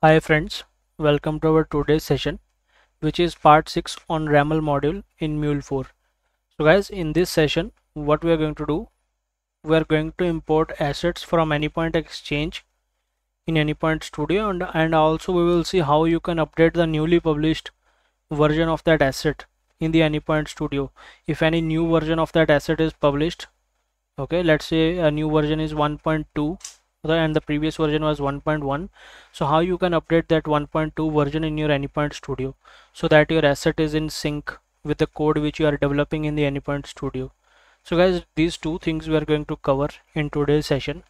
Hi friends, welcome to our today's session which is part 6 on RAML module in Mule 4. So guys in this session what we are going to do we are going to import assets from Anypoint Exchange in Anypoint Studio and, and also we will see how you can update the newly published version of that asset in the Anypoint Studio if any new version of that asset is published okay let's say a new version is 1.2 and the previous version was 1.1 so how you can update that 1.2 version in your anypoint studio? So that your asset is in sync with the code which you are developing in the anypoint studio. So guys these two things we are going to cover in today's session.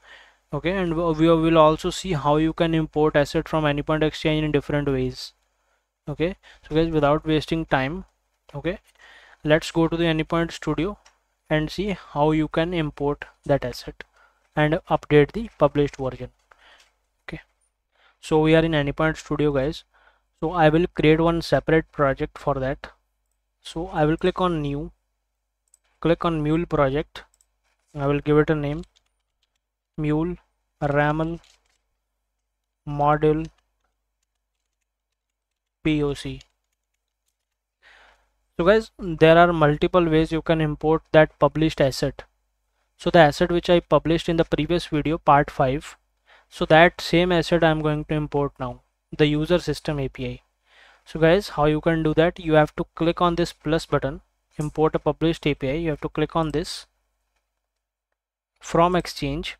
Okay and we will also see how you can import asset from anypoint exchange in different ways. Okay so guys without wasting time okay let's go to the anypoint studio and see how you can import that asset and update the published version. Okay. So we are in anypoint studio guys. So i will create one separate project for that. So i will click on new. Click on mule project. I will give it a name. Mule raml module poc so guys there are multiple ways you can import that published asset so the asset which I published in the previous video part 5 so that same asset I'm going to import now the user system API so guys how you can do that? You have to click on this plus button import a published API you have to click on this from exchange.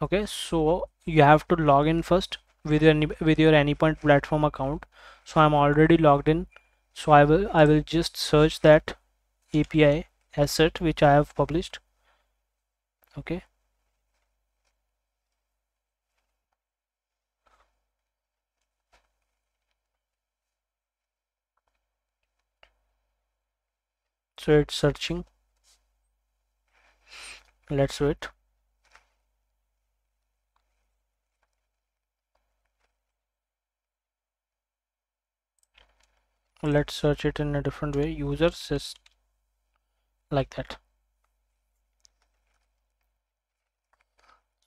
Okay so you have to log in first with your with your anypoint platform account. So I'm already logged in. So I will I will just search that API asset which I have published. Okay. So it's searching. Let's wait let's search it in a different way. User system like that.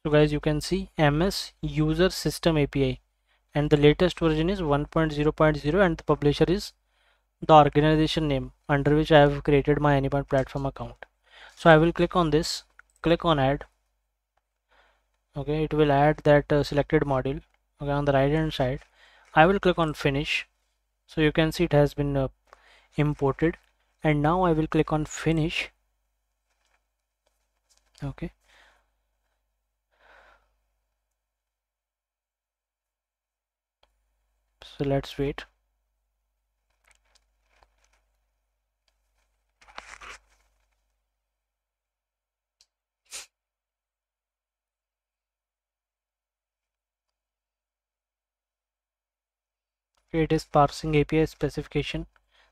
So guys you can see ms user system api and the latest version is 1.0.0 and the publisher is the organization name under which I have created my Anypoint platform account. So I will click on this click on add. Okay it will add that uh, selected module. Okay on the right hand side I will click on finish. So you can see it has been uh, imported and now I will click on finish. Okay. So let's wait. It is parsing API specification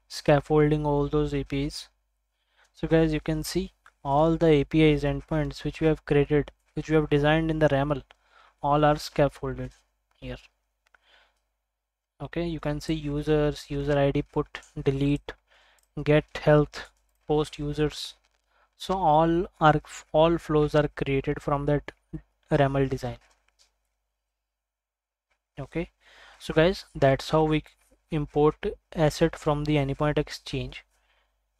scaffolding all those APIs so guys you can see all the APIs endpoints which we have created which we have designed in the RAML all are scaffolded here. Okay you can see users user ID put delete get health post users. So all are all flows are created from that RAML design. Okay so guys that's how we import asset from the anypoint exchange.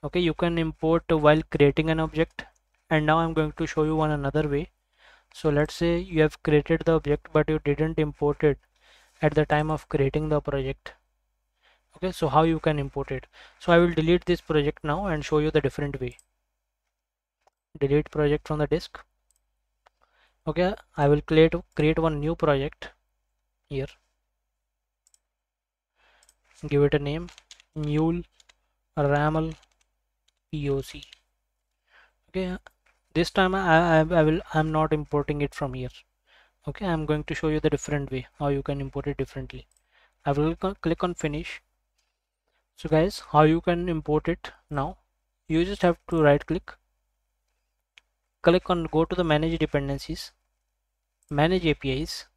Okay you can import while creating an object. And now I'm going to show you one another way. So let's say you have created the object but you didn't import it at the time of creating the project. Okay so how you can import it? So I will delete this project now and show you the different way. Delete project from the disk. Okay I will create create one new project here give it a name. Mule raml poc okay this time I, I, I will I'm not importing it from here. Okay I'm going to show you the different way how you can import it differently. I will click on finish. So guys how you can import it now? You just have to right click. Click on go to the manage dependencies manage APIs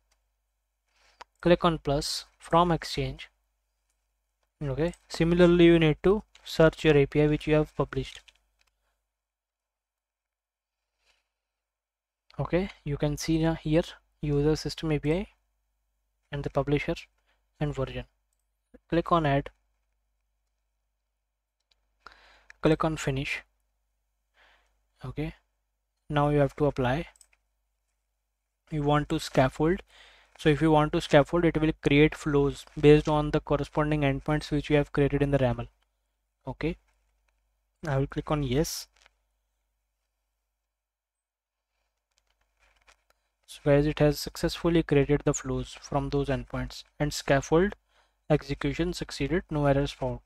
click on plus from exchange okay. Similarly you need to search your API which you have published. Okay. You can see here user system API and the publisher and version. Click on add. Click on finish. Okay. Now you have to apply. You want to scaffold so if you want to scaffold it will create flows based on the corresponding endpoints which you have created in the RAML. Okay? I will click on yes. So guys it has successfully created the flows from those endpoints and scaffold execution succeeded no errors found.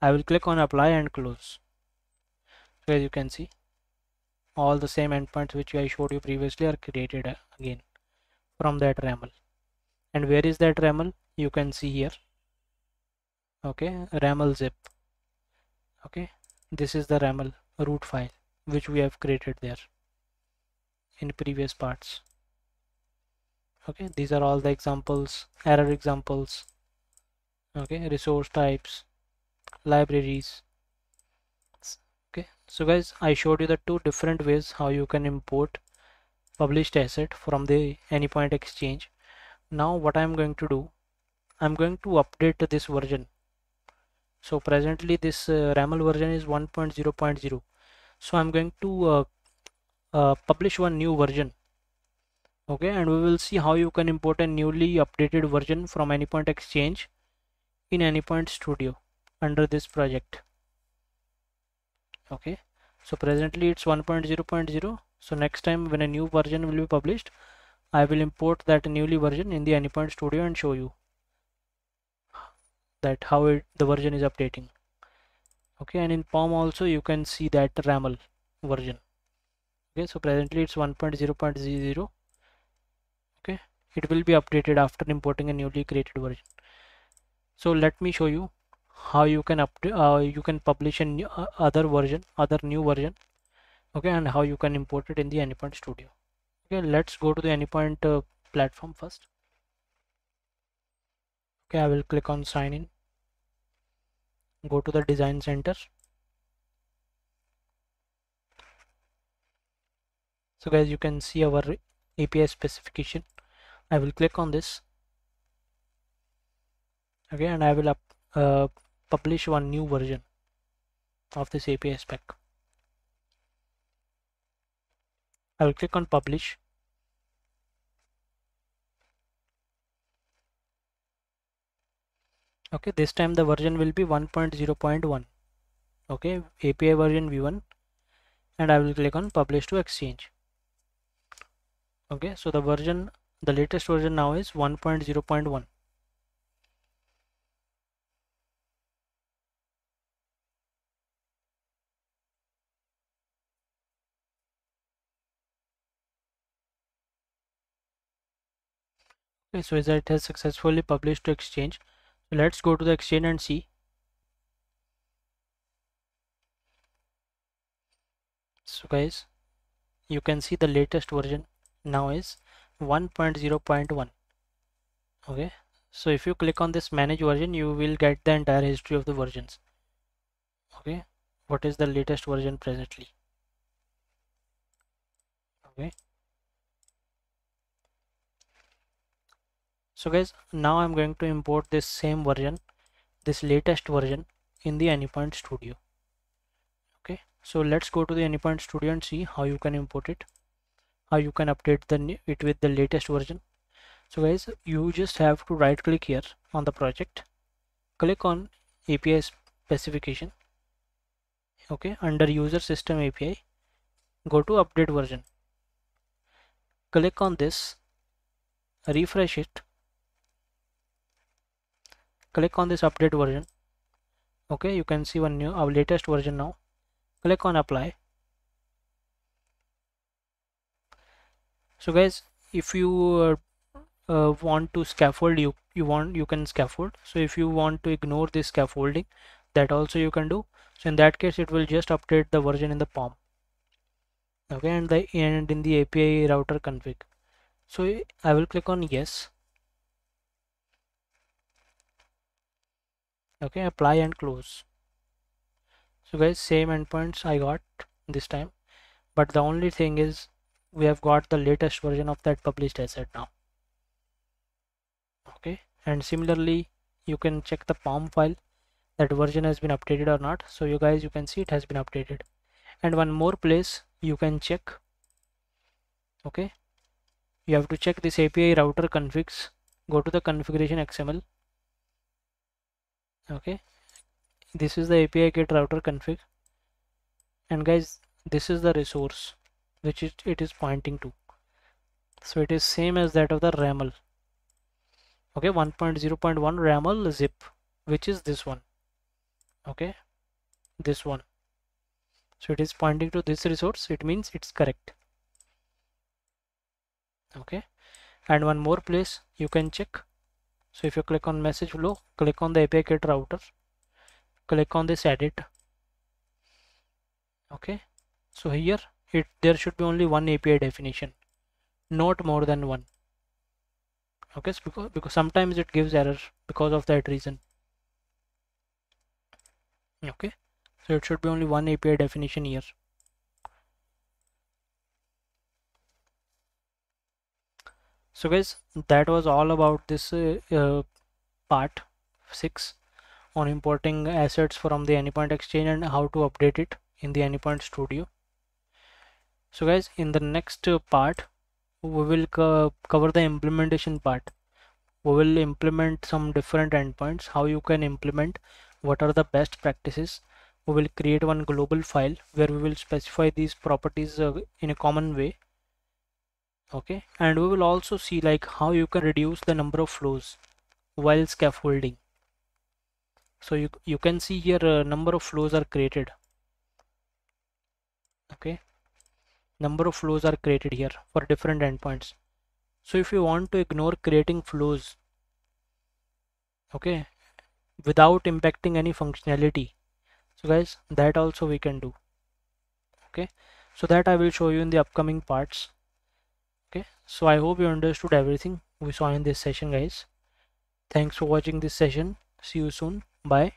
I will click on apply and close. So as you can see all the same endpoints which I showed you previously are created uh, again from that RAML and where is that RAML you can see here. Okay RAML zip. Okay this is the RAML root file which we have created there in previous parts. Okay these are all the examples error examples. Okay resource types libraries. Okay so guys I showed you the two different ways how you can import published asset from the AnyPoint exchange now what I'm going to do? I'm going to update this version. So presently this uh, RAML version is 1.0.0 so I'm going to uh, uh, publish one new version. Okay and we will see how you can import a newly updated version from AnyPoint exchange in AnyPoint studio under this project. Okay so presently it's 1.0.0 so next time when a new version will be published I will import that newly version in the AnyPoint studio and show you that how it, the version is updating. Okay and in POM also you can see that RAML version. Okay so presently it's 1.0.00. okay it will be updated after importing a newly created version. So let me show you how you can update uh, you can publish a new, uh, other version other new version. Okay and how you can import it in the anypoint studio okay let's go to the anypoint uh, platform first. Okay I will click on sign in. Go to the design center. So guys you can see our API specification. I will click on this. Okay and I will up, uh, publish one new version of this API spec I will click on publish. Okay this time the version will be 1.0.1 okay API version v1 and I will click on publish to exchange. Okay so the version the latest version now is 1.0.1 okay so it has successfully published to exchange. So let's go to the exchange and see. So guys you can see the latest version now is 1.0.1 okay? So if you click on this manage version you will get the entire history of the versions. Okay? What is the latest version presently? Okay so guys now I'm going to import this same version this latest version in the Anypoint studio. Okay so let's go to the Anypoint studio and see how you can import it how you can update the it with the latest version. So guys you just have to right click here on the project click on API specification okay under user system API go to update version. Click on this refresh it click on this update version. Okay you can see one new our latest version now. Click on apply. So guys if you uh, uh, want to scaffold you you want you can scaffold. So if you want to ignore this scaffolding that also you can do. So in that case it will just update the version in the POM. Okay and the and in the API router config. So I will click on yes okay apply and close. So guys same endpoints I got this time. But the only thing is we have got the latest version of that published asset now. Okay and similarly you can check the POM file that version has been updated or not. So you guys you can see it has been updated. And one more place you can check. Okay you have to check this API router configs. Go to the configuration XML okay. This is the APIkit router config. And guys this is the resource which it, it is pointing to. So it is same as that of the RAML. Okay 1.0.1 RAML zip which is this one. Okay this one. So it is pointing to this resource. It means it's correct. Okay. And one more place you can check so if you click on message flow click on the APIkit router click on this edit. Okay. So here it there should be only one API definition not more than one. Okay so because, because sometimes it gives error because of that reason. Okay. So it should be only one API definition here so guys that was all about this uh, uh, part 6 on importing assets from the anypoint exchange and how to update it in the anypoint studio. So guys in the next uh, part we will co cover the implementation part. We will implement some different endpoints how you can implement what are the best practices. We will create one global file where we will specify these properties uh, in a common way okay? And we will also see like how you can reduce the number of flows while scaffolding. So you you can see here a uh, number of flows are created. Okay? Number of flows are created here for different endpoints. So if you want to ignore creating flows okay without impacting any functionality so guys that also we can do. Okay? So that I will show you in the upcoming parts okay so I hope you understood everything we saw in this session guys. Thanks for watching this session. See you soon. Bye